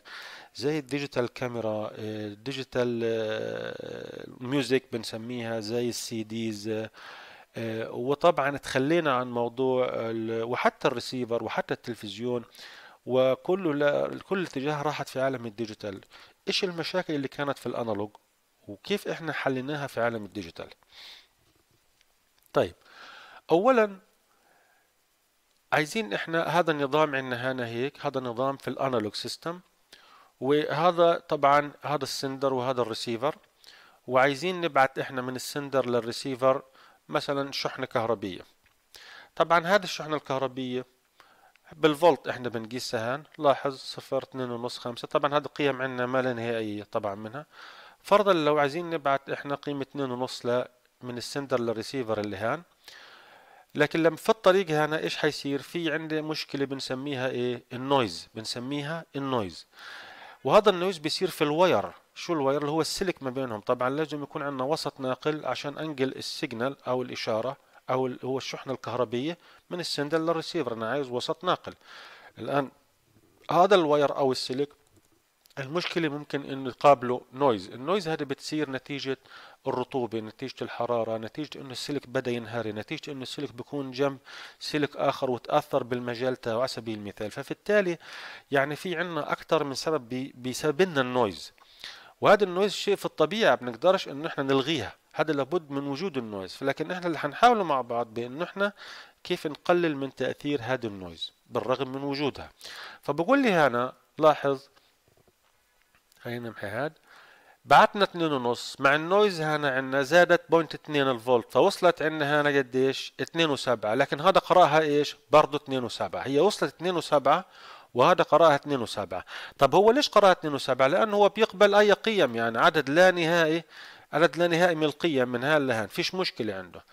S1: زي ال digital camera ال digital music بنسميها زي ال CDs آه، وطبعا تخلينا عن موضوع وحتى الريسيفر وحتى التلفزيون وكل كل اتجاه راحت في عالم ال digital. إيش المشاكل اللي كانت في ال analog وكيف إحنا حليناها في عالم ال digital؟ طيب اولا عايزين إحنا هذا النظام عندنا هنا هيك هذا نظام في ال analog system وهذا طبعا هذا ال sender وهذا الريسيفر وعايزين نبعت إحنا من ال sender لل receiver مثلا شحنة كهربية. طبعا هذه الشحنة الكهربية بالفولت إحنا بنقيسها هان. لاحظ صفر اثنين ونص خمسة. طبعا هذه قيم عندنا ما لا نهائية طبعا منها. فرضا لو عايزين نبعت إحنا قيمة اثنين ونص من ال sender لل receiver اللي هان. لكن لما في الطريق هنا إيش حيصير؟ في عندي مشكلة بنسميها إيه؟ ال noise. بنسميها ال noise. وهذا ال noise بيصير في ال wire شو ال wire اللي هو السلك ما بينهم؟ طبعا لازم يكون عندنا وسط ناقل عشان أنقل ال signal أو الإشارة أو هو الشحنة الكهربية من ال sender لل receiver. أنا عايز وسط ناقل. الآن هذا ال wire أو السلك المشكلة ممكن إنه يقابله noise ال noise هذا بتصير نتيجة الرطوبة نتيجة الحرارة نتيجة إنه السلك بدأ ينهري نتيجة إنه السلك بيكون جنب سلك آخر وتأثر بالمجال تاعه على سبيل المثال. فبالتالي يعني في عنا أكثر من سبب بيسبب لنا ال noise وهذا ال noise شيء في الطبيعة بنقدرش إنه إحنا نلغيها. هذا لابد من وجود ال noise. لكن إحنا اللي حنحاوله مع بعض بإنه إحنا كيف نقلل من تأثير هذا ال noise بالرغم من وجودها. فبقول لي هنا لاحظ خلينا نمحي هاد. بعتنا اتنين ونص مع ال noise هنا عندنا زادت point اتنين الفولت فوصلت عندنا هنا قديش؟ اتنين وسبعة. لكن هذا قراها إيش؟ برضو اتنين وسبعة. هي وصلت اتنين وسبعة وهذا قراها اتنين وسبعة. طب هو ليش قراها اتنين وسبعة؟ لأنه هو بيقبل أي قيم يعني عدد لا نهائي عدد لا نهائي من القيم من هان لهان فيش مشكلة عنده.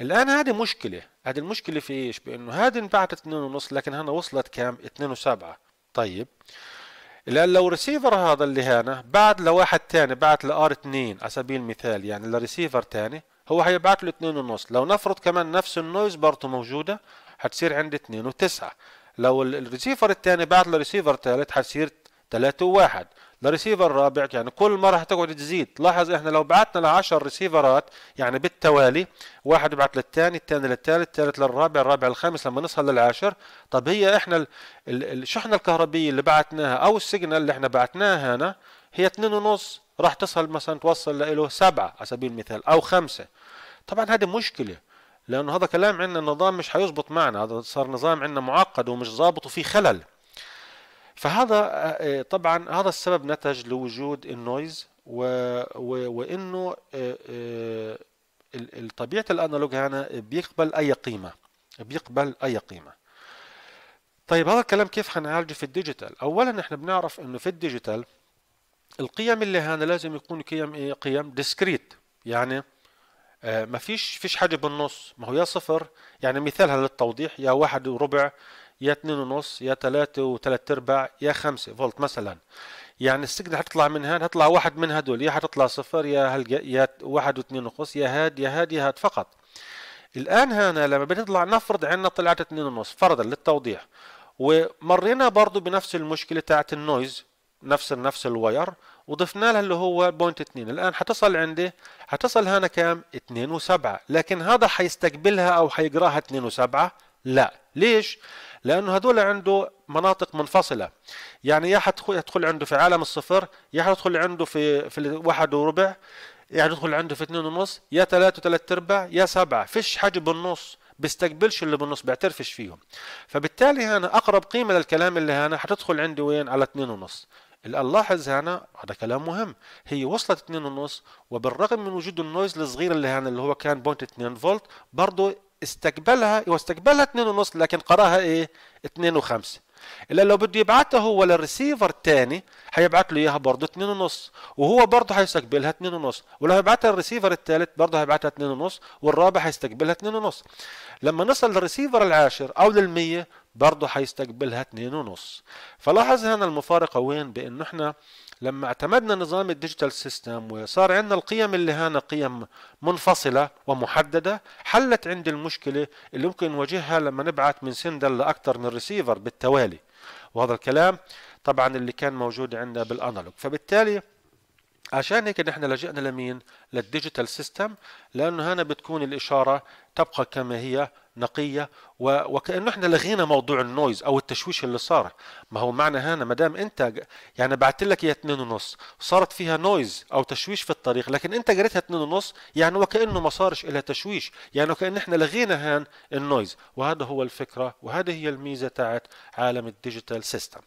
S1: الآن هذه مشكلة. هذه المشكلة في إيش؟ بأنه هذه انبعت اتنين ونص لكن هنا وصلت كام؟ اتنين وسبعة. طيب. الآن لو ريسيفر هذا اللي هنا بعد لواحد تاني بعت ل R2 على سبيل المثال يعني لريسيفر تاني هو هيبعت له اتنين ونص. لو نفرض كمان نفس ال noise برضه موجودة هتصير عندي اتنين وتسعة. لو الريسيفر التاني بعت لريسيفر تالت هتصير تلاتة وواحد لريسيفر رابع يعني كل مرة هتقعد تزيد. لاحظ إحنا لو بعتنا لعشر ريسيفرات يعني بالتوالي واحد يبعت للثاني الثاني للثالث الثالث للرابع الرابع للخامس لما نصل للعاشر. طب هي إحنا الشحنة الكهربية اللي بعتناها؟ أو ال signal اللي إحنا بعتناها هنا هي اتنين ونص. راح تصل مثلا توصل له سبعة على سبيل المثال أو خمسة. طبعا هذه مشكلة. لأنه هذا كلام عندنا النظام مش حيزبط معنا هذا صار نظام عندنا معقد ومش ظابط وفي خلل. فهذا آه، طبعا هذا السبب نتج لوجود ال noise و... و... وإنه آه، آه، طبيعة ال analog هنا بيقبل أي قيمة بيقبل أي قيمة. طيب هذا الكلام كيف حنعالجه في ال digital؟ اولا إحنا بنعرف إنه في ال digital القيم اللي هنا لازم يكون قيم إيه؟ قيم discrete يعني آه ما فيش فيش حاجة بالنص. ما هو يا صفر يعني مثالها للتوضيح يا واحد وربع يا اتنين ونص يا تلاتة وتلات أرباع يا خمسة فولت مثلا. يعني ال signal هتطلع من هاد هتطلع واحد من هدول يا هتطلع صفر يا هلج... يا واحد واثنين ونص يا هاد يا هاد يا هاد فقط. الآن هنا لما بنطلع نفرض عنا طلعت اتنين ونص فرضا للتوضيح. ومرينا برضو بنفس المشكلة تاعت ال noise نفس نفس ال wire وضفنا لها اللي هو point 2 الآن حتصل عندي حتصل هنا كام؟ 2 و7 لكن هذا حيستقبلها أو حيقراها 2 و7 لا. ليش؟ لأنه هدول عنده مناطق منفصلة. يعني يا حتدخل عنده في عالم الصفر يا حتدخل عنده في في الواحد وربع يا حتدخل عنده في اثنين ونص يا ثلاثة وثلاث أرباع يا سبعة. فيش حاجة بالنص. بيستقبلش اللي بالنص بيعترفش فيهم. فبالتالي هنا أقرب قيمة للكلام اللي هنا حتدخل عندي وين؟ على اثنين ونص. نلاحظ هنا هذا كلام مهم. هي وصلت 2 ونص وبالرغم من وجود ال noise الصغير اللي هنا اللي هو كان point 2 فولت برضه استقبلها واستقبلها 2 ونص لكن قرأها إيه؟ 2 و5 إلا لو بده يبعتها هو للريسيفر الثاني حيبعت له إياها برضه 2 ونص. وهو برضه حيستقبلها 2 ونص. ولو يبعتها للريسيفر الثالث برضه هيبعتها 2 ونص والرابع حيستقبلها 2 ونص. لما نصل للريسيفر العاشر أو للمية برضه حيستقبلها 2 ونص. فلاحظ هنا المفارقة وين؟ بانه إحنا لما اعتمدنا نظام ال digital system وصار عندنا القيم اللي هنا قيم منفصلة ومحددة حلت عندي المشكلة اللي ممكن نواجهها لما نبعث من sender لأكثر من ريسيفر بالتوالي. وهذا الكلام طبعا اللي كان موجود عندنا بال analog فبالتالي عشان هيك نحن لجأنا لمين؟ لل digital system لأنه هنا بتكون الإشارة تبقى كما هي نقية. وكأنه إحنا لغينا موضوع ال noise أو التشويش اللي صار. ما هو معنى هنا ما دام أنت يعني بعت لك اياها 2 ونص صارت فيها noise أو تشويش في الطريق لكن أنت قريتها 2 ونص يعني وكأنه ما صارش لها تشويش يعني وكأن إحنا لغينا هان ال noise. وهذا هو الفكرة وهذه هي الميزة تاعت عالم ال digital system.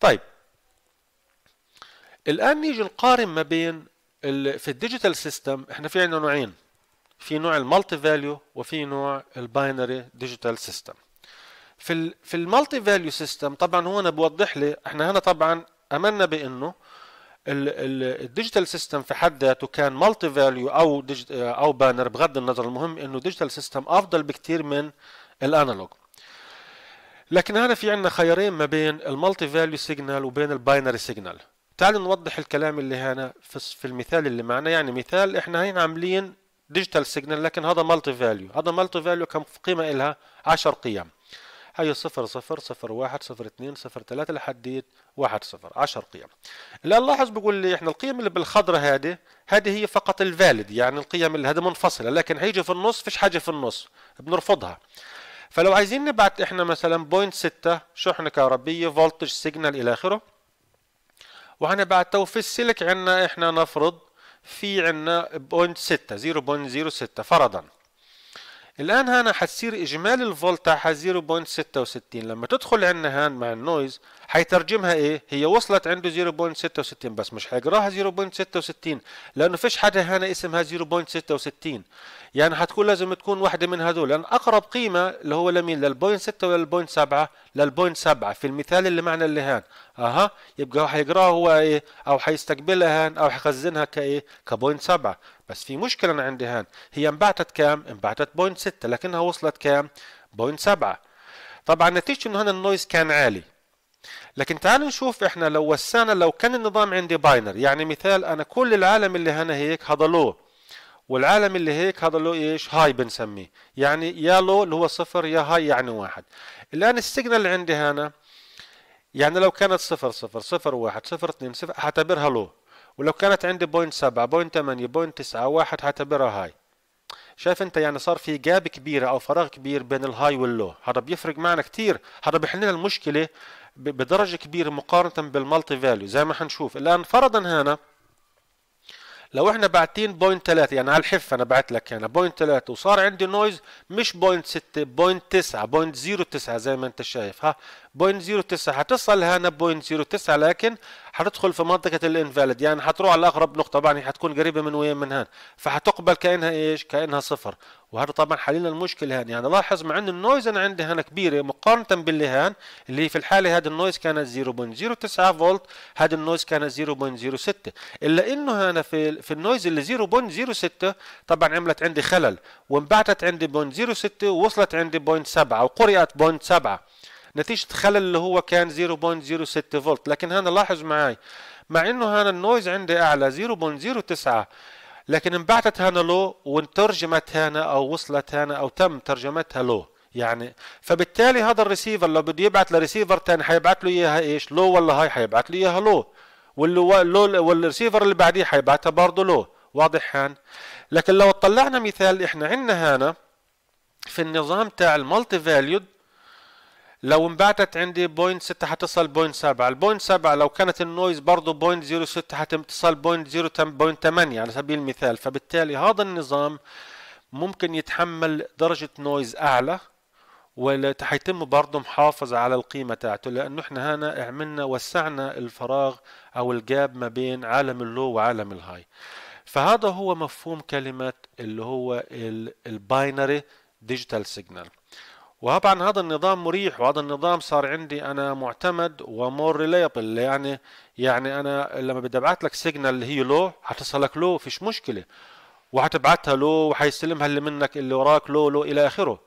S1: طيب. الآن نيجي نقارن ما بين في ال digital system إحنا في عندنا نوعين. في نوع ال multi value وفي نوع ال binary digital system. في في ال multi value system طبعا هو أنا بوضح لي إحنا هنا طبعا آمنا بإنه ال digital system في حد ذاته كان multi value أو أو binary بغض النظر المهم إنه digital system أفضل بكثير من ال analog. لكن هنا في عندنا خيارين ما بين ال multi value signal وبين ال binary signal. تعالوا نوضح الكلام اللي هنا في المثال اللي معنا. يعني مثال إحنا هين عاملين digital signal لكن هذا multi value هذا multi value كم قيمة إلها؟ 10 قيم. هي صفر صفر صفر واحد صفر اثنين صفر ثلاثة لحد واحد صفر عشر قيم. الآن لاحظ بقول لي إحنا القيم اللي بالخضرة هذه هذه هي فقط ال valid يعني القيم اللي هذه منفصلة لكن هيجي في النص فيش حاجة في النص بنرفضها. فلو عايزين نبعت إحنا مثلا point ستة شحنة كهربية voltage signal إلى آخره. وهنبعته في السلك عندنا إحنا نفرض في عنا point ستة zero point zero ستة فرضا. الآن هنا حتصير إجمالي الفولت تاعها 0.66 لما تدخل عندنا هان مع ال noise حيترجمها إيه؟ هي وصلت عنده 0.66 بس مش حيقراها 0.66 لأنه فيش حدا هنا اسمها 0.66 يعني حتكون لازم تكون واحدة من هذول. لأن أقرب قيمة اللي هو لمين؟ لل point 6 ولا ال point 7 لل point 7 في المثال اللي معنا اللي هان. أها. يبقى حيقراها هو إيه؟ أو حيستقبلها هان أو حيخزنها كإيه؟ ك point 7 بس في مشكلة أنا عندي هان هي انبعتت كام؟ انبعتت point 6 لكنها وصلت كام؟ point 7 طبعا نتيجة إنه هنا ال noise كان عالي. لكن تعالوا نشوف إحنا لو وسعنا لو كان النظام عندي binary يعني مثال أنا كل العالم اللي هنا هيك هذا low والعالم اللي هيك هذا low إيش؟ high بنسميه. يعني يا low اللي هو صفر يا high يعني واحد. الآن ال signal اللي عندي هنا يعني لو كانت صفر صفر صفر واحد صفر اثنين صفر حعتبرها low. ولو كانت عندي point سبعة point ثمانية point تسعة واحد حعتبرها high. شايف أنت يعني صار في gap كبيرة أو فراغ كبير بين ال high وال low هذا بيفرق معنا كتير. هذا بيحل لنا المشكلة بدرجة كبيرة مقارنة بال multi value زي ما حنشوف. الآن فرضا هنا لو إحنا باعتين point 3 يعني على الحف أنا بعت لك هنا point 3 وصار عندي noise مش point 6 point 9 point 09 زي ما أنت شايف ها؟ point 09 حتصل هنا point 09 لكن حتدخل في منطقة ال invalid. يعني حتروح على أقرب نقطة. طبعا هي حتكون قريبة من وين؟ من هان فحتقبل كأنها إيش؟ كأنها صفر. وهذا طبعا حلينا المشكلة هان يعني لاحظ مع أن ال noise أنا عندي هنا كبيرة مقارنة باللي هان اللي في الحالة هذا ال noise كانت 0.09 فولت هذا ال noise كانت 0.06 إلا إنه هنا في في ال noise اللي 0.06 طبعا عملت عندي خلل. وانبعثت عندي 0.06 ووصلت عندي 0.7 وقرأت 0.7 نتيجة خلل اللي هو كان 0.06 فولت. لكن هنا لاحظ معي مع إنه هنا ال noise عندي أعلى 0.09 لكن انبعثت هنا low وانترجمت هنا أو وصلت هنا أو تم ترجمتها low. يعني فبالتالي هذا الريسيفر لو بده يبعث لريسيفر ثاني حيبعث له إياها إيش؟ low ولا high حيبعث له إياها low. واللي low وال receiver اللي بعديه حيبعثها برضه low. واضح هان؟ لكن لو طلعنا مثال إحنا عندنا هنا في النظام تاع ال multi valued لو انبعتت عندي point 6 حتصل point 7 ال point 7 لو كانت ال noise برضه point 06 حتصل point 0 point 8 على سبيل المثال. فبالتالي هذا النظام ممكن يتحمل درجة noise أعلى ولا حيتم برضه محافظة على القيمة تاعته لأنه إحنا هنا عملنا وسعنا الفراغ أو ال gap ما بين عالم ال low وعالم ال high. فهذا هو مفهوم كلمة اللي هو ال binary digital signal وطبعا هذا النظام مريح وهذا النظام صار عندي أنا معتمد و more reliable يعني يعني أنا لما بدي أبعث لك signal اللي هي low حتصلك low فيش مشكلة. وحتبعتها low وحيستلمها اللي منك اللي وراك low low إلى آخره.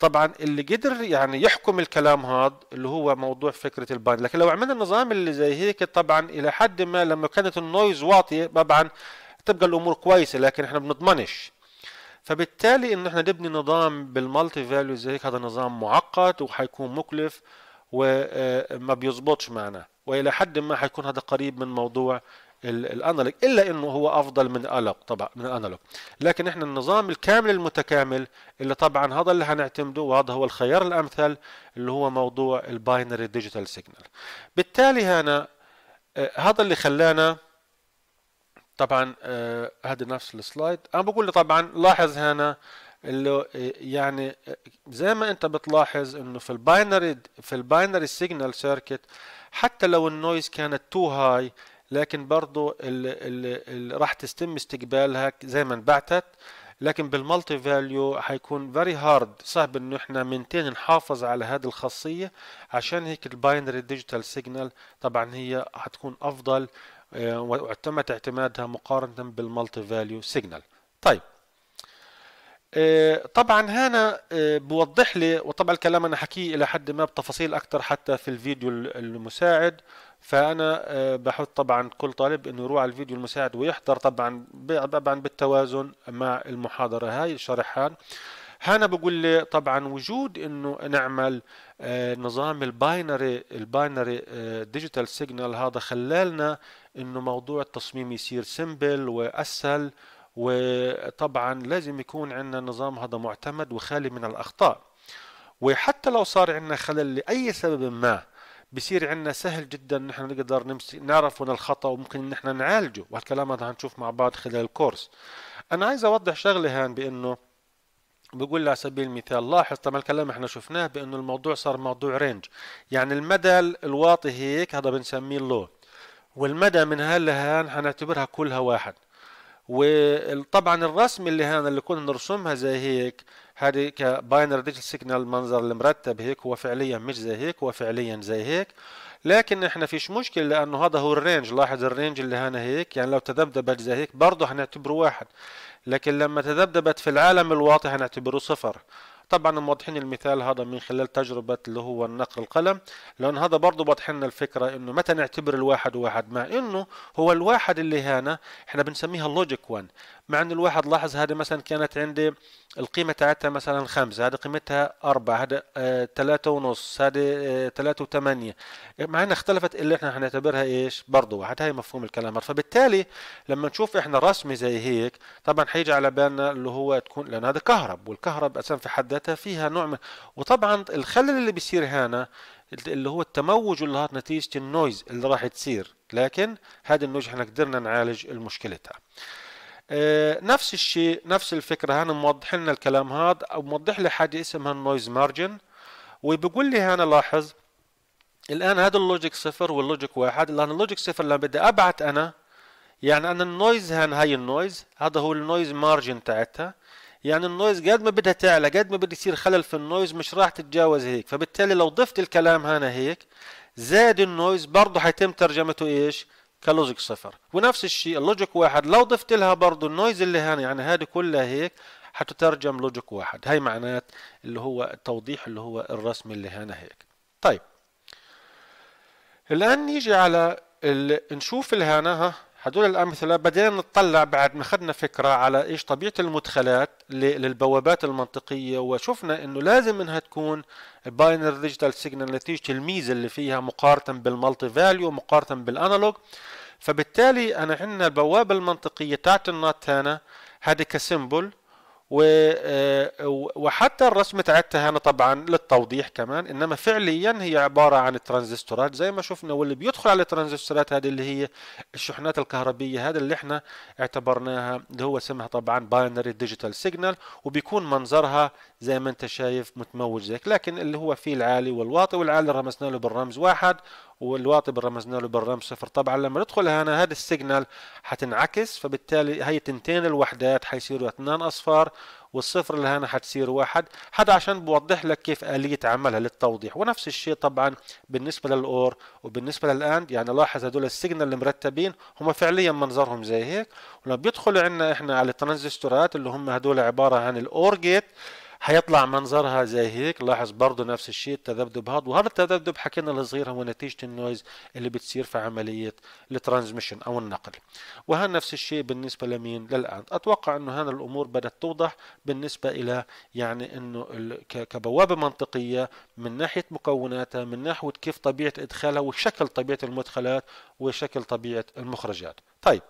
S1: طبعا اللي قدر يعني يحكم الكلام هذا اللي هو موضوع فكرة ال binary لكن لو عملنا النظام اللي زي هيك طبعا إلى حد ما لما كانت ال noise واطية طبعا تبقى الأمور كويسة لكن إحنا بنضمنش. فبالتالي إن إحنا نبني نظام بال multi value زي هيك هذا نظام معقد وحيكون مكلف وما بيزبطش معنا. وإلى حد ما حيكون هذا قريب من موضوع ال analog إلا إنه هو أفضل من ال analog طبعا من ال analog لكن إحنا النظام الكامل المتكامل اللي طبعا هذا اللي هنعتمده وهذا هو الخيار الأمثل اللي هو موضوع ال binary digital signal بالتالي هنا هذا اللي خلانا طبعا آه هذا نفس ال slide. أنا بقول طبعا لاحظ هنا اللي يعني زي ما أنت بتلاحظ إنه في ال binary في ال binary signal circuit حتى لو ال noise كانت too high لكن برضه اللي راح تتم استقبالها زي ما انبعتت. لكن بال multi-value حيكون very hard صعب إنه إحنا maintain نحافظ على هذه الخاصية. عشان هيك ال binary digital signal طبعا هي حتكون أفضل. واعتمد اعتمادها مقارنة بال multi-value signal. طيب. طبعا هنا بوضح لي وطبعا الكلام أنا حكيه إلى حد ما بتفاصيل أكثر حتى في الفيديو المساعد. فأنا بحث طبعا كل طالب إنه يروح على الفيديو المساعد ويحضر طبعا طبعا بالتوازن مع المحاضرة هاي شرحان هنا بقول لي طبعا وجود إنه نعمل نظام ال binary ال binary digital signal هذا خلى لنا إنه موضوع التصميم يصير simple وأسهل وطبعا لازم يكون عندنا نظام هذا معتمد وخالي من الأخطاء. وحتى لو صار عندنا خلل لأي سبب ما بصير عندنا سهل جدا نحن نقدر نمسك نعرف وين الخطأ وممكن نحن نعالجه. وهالكلام هذا هنشوف مع بعض خلال ال course. أنا عايز أوضح شغلة هان بإنه بقول على سبيل المثال لاحظ طبعا الكلام إحنا شفناه بأنه الموضوع صار موضوع range يعني المدى الواطي هيك هذا بنسميه ال low والمدى من هان لهان حنعتبرها كلها واحد. وطبعا الرسم اللي هان اللي كنا نرسمها زي هيك هذه ك binary digital signal المنظر المرتب هيك هو فعليا مش زي هيك هو فعليا زي هيك. لكن إحنا فيش مشكلة لأنه هذا هو ال range لاحظ ال range اللي هنا هيك يعني لو تذبذبت زي هيك برضه هنعتبره واحد. لكن لما تذبذبت في العالم الواطي هنعتبره صفر. طبعا موضحين المثال هذا من خلال تجربة اللي هو النقل القلم لأن هذا برضه واضح لنا الفكرة إنه متى نعتبر الواحد واحد مع إنه هو الواحد اللي هنا إحنا بنسميها اللوجيك 1 مع إنه الواحد لاحظ هذه مثلا كانت عندي القيمة تاعتها مثلا خمسة هذه قيمتها أربعة هذا آه ثلاثة ونص هذه آه ثلاثة وثمانية. مع إنها اختلفت اللي إحنا هنعتبرها إيش؟ برضه واحد هاي مفهوم الكلام. فبالتالي لما نشوف إحنا رسمة زي هيك طبعا حيجي على بالنا اللي هو تكون لأن هذا كهرب والكهرب أساسا في حد ذاتها فيها نوع من وطبعا الخلل اللي بيصير هنا اللي هو التموج اللي هات نتيجة ال noise اللي راح تصير. لكن هذا ال noise إحنا قدرنا نعالج المشكلتها آه نفس الشيء نفس الفكرة. هنا موضح لنا الكلام هذا أو موضح لي حاجة اسمها ال noise margin. وبيقول لي هنا لاحظ الآن هذا ال logic صفر وال logic واحد. لأن ال logic صفر لما بدي ابعت أنا يعني أنا ال noise هان هاي ال noise هذا هو ال noise margin تاعتها. يعني ال noise قد ما بدها تعلى قد ما بده يصير خلل في ال noise مش راح تتجاوز هيك. فبالتالي لو ضفت الكلام هنا هيك زاد ال noise برضه حيتم ترجمته إيش؟ ك logic صفر. ونفس الشيء ال logic واحد لو ضفت لها برضه ال noise اللي هنا يعني هذه كلها هيك حتترجم logic واحد. هاي معناة اللي هو التوضيح اللي هو الرسم اللي هنا هيك. طيب. الآن نيجي على ال... نشوف الهنا ها. هدول الأمثلة بدينا نطلع بعد ما أخذنا فكرة على إيش طبيعة المدخلات للبوابات المنطقية وشفنا إنه لازم إنها تكون binary digital signal نتيجة الميزة اللي فيها مقارنة بال multi-value مقارنة بال analog فبالتالي أنا عندنا البوابة المنطقية تاعت ال NOT هنا هذه ك symbol وحتى الرسم تاعتها هنا طبعا للتوضيح كمان إنما فعليا هي عبارة عن الترانزستورات زي ما شفنا واللي بيدخل على الترانزستورات هذه اللي هي الشحنات الكهربية هذا اللي إحنا اعتبرناها اللي هو اسمها طبعا binary digital signal وبيكون منظرها زي ما انت شايف متموج زيك. لكن اللي هو فيه العالي والواطي والعالي رمزنا له بالرمز واحد والواطي رمزنا له بالرمز صفر. طبعا لما ندخل هنا هذا ال signal حتنعكس فبالتالي هي تنتين الوحدات حيصيروا اثنان أصفار والصفر اللي هنا حتصير واحد. هذا عشان بوضح لك كيف آلية عملها للتوضيح. ونفس الشيء طبعا بالنسبة لل OR وبالنسبة لل AND. يعني لاحظ هدول ال signal المرتبين هم فعليا منظرهم زي هيك. ولما بيدخلوا عندنا إحنا على الترانزستورات اللي هم هدول عبارة عن ال OR gate حيطلع منظرها زي هيك لاحظ برضه نفس الشيء التذبذب هذا. وهذا التذبذب حكينا الصغير هو نتيجة ال noise اللي بتصير في عملية الترانسميشن أو النقل. وهذا نفس الشيء بالنسبة لمين؟ للآن. أتوقع أنه هذا الأمور بدأت توضح بالنسبة إلى يعني أنه كبوابة منطقية من ناحية مكوناتها من ناحية كيف طبيعة إدخالها وشكل طبيعة المدخلات وشكل طبيعة المخرجات. طيب